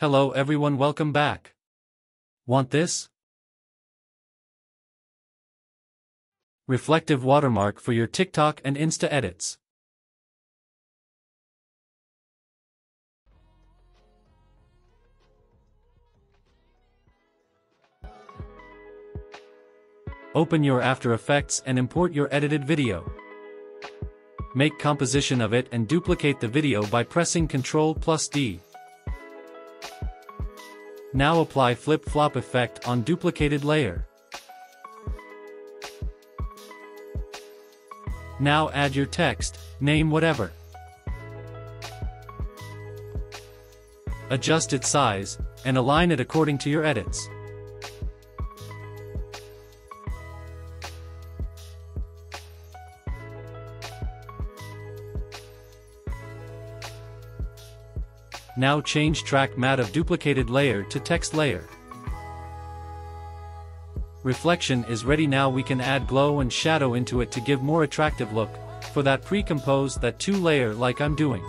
Hello everyone welcome back. Want this? Reflective watermark for your TikTok and Insta edits. Open your After Effects and import your edited video. Make composition of it and duplicate the video by pressing Ctrl plus D. Now apply flip-flop effect on duplicated layer. Now add your text, name whatever. Adjust its size, and align it according to your edits. Now change track matte of duplicated layer to text layer. Reflection is ready now we can add glow and shadow into it to give more attractive look, for that pre-compose that two layer like I'm doing.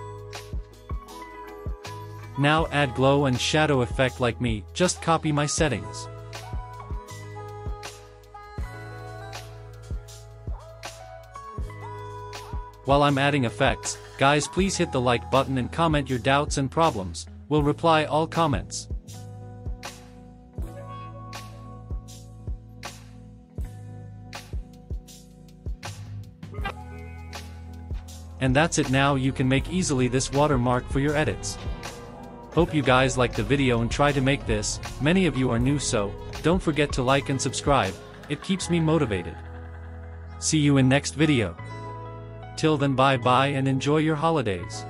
Now add glow and shadow effect like me, just copy my settings. While I'm adding effects, guys please hit the like button and comment your doubts and problems, we'll reply all comments. And that's it now you can make easily this watermark for your edits. Hope you guys like the video and try to make this, many of you are new so, don't forget to like and subscribe, it keeps me motivated. See you in next video. Till then bye bye and enjoy your holidays.